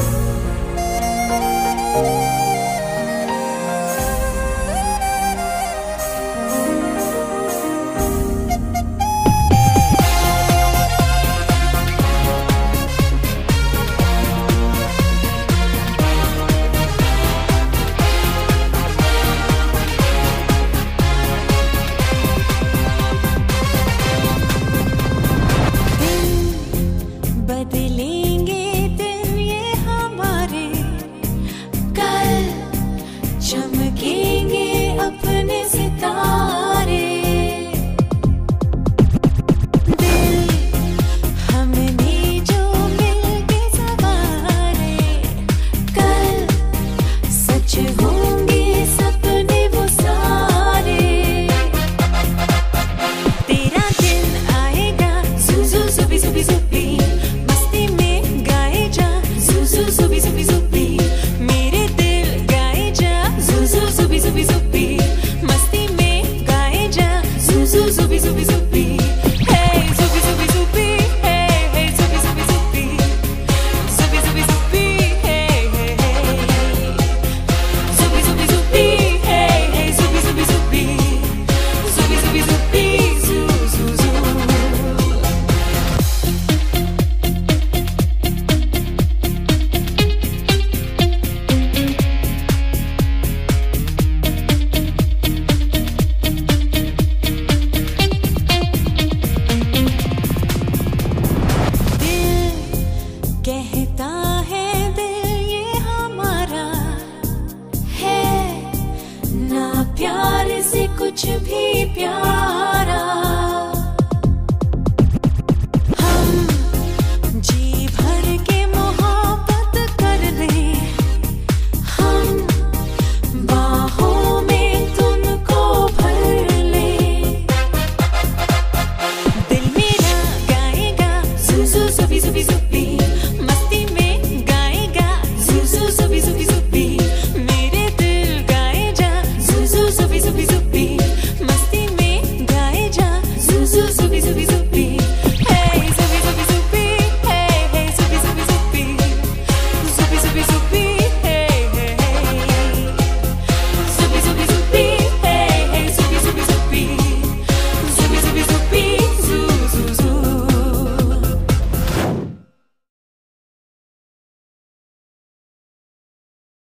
Bye. you to 飘